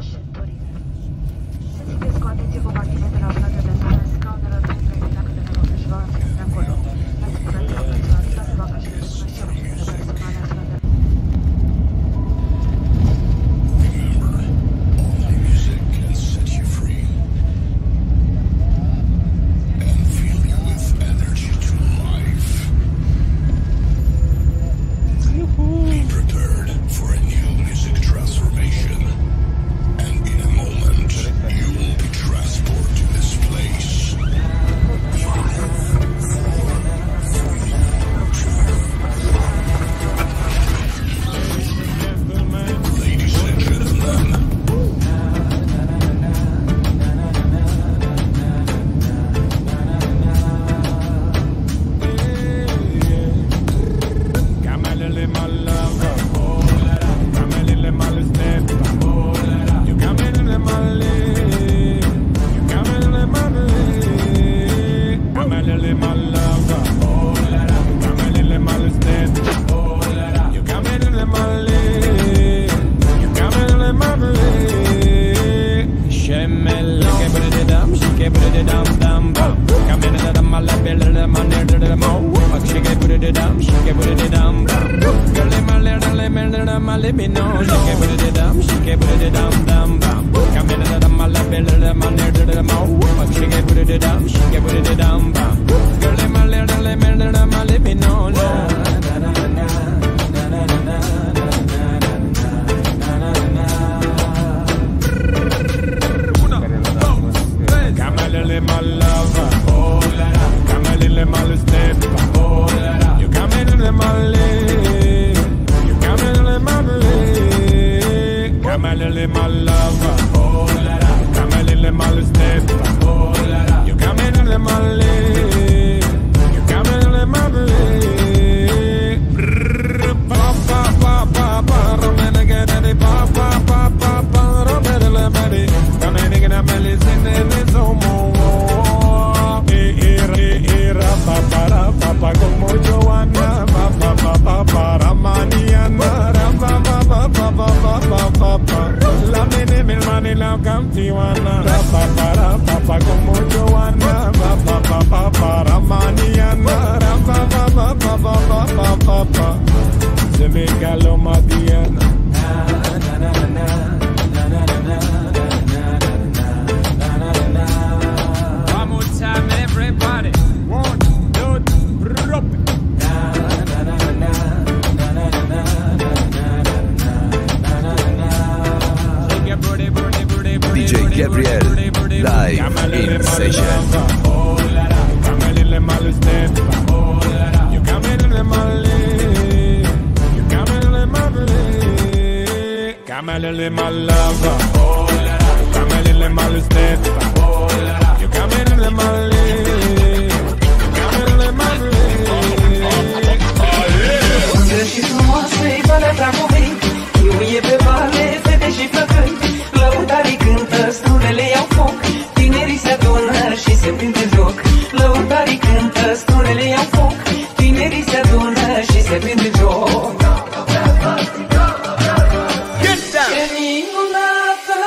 oraș, turism. Să citiți cu atenție companiile de la una de mo Shake it, put it down, shake it, put it down Dale male, dale male, dale male, me no Shake it, put it down, shake it, put it down, down, down Camina, dale male, dale male, dale mo Shake it, put it down, shake it, put it down camelele my lover, camelele my step, you camelele my leg, you camelele my leg. Brrr, pa pa pa pa pa, romene get it, pa pa pa pa pa, romene le a more. Eh, eh, eh, eh, ra, pa pa ra, pa pa como Joanna, pa pa pa pa pa, Ramaniana, ra, pa pa pa pa pa pa pa mil mani lao kam tiwana Rapa para papa como papa para papa papa papa papa Se me caló Madiana DJ Gabriel, live in session. My lover, my step, iau foc Tinerii se adună și se prind în joc. Lăutarii cântă, strunele iau foc Tinerii se adună și se prind în joc. Ce minunată.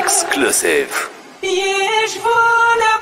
Exclusive. Ești vânea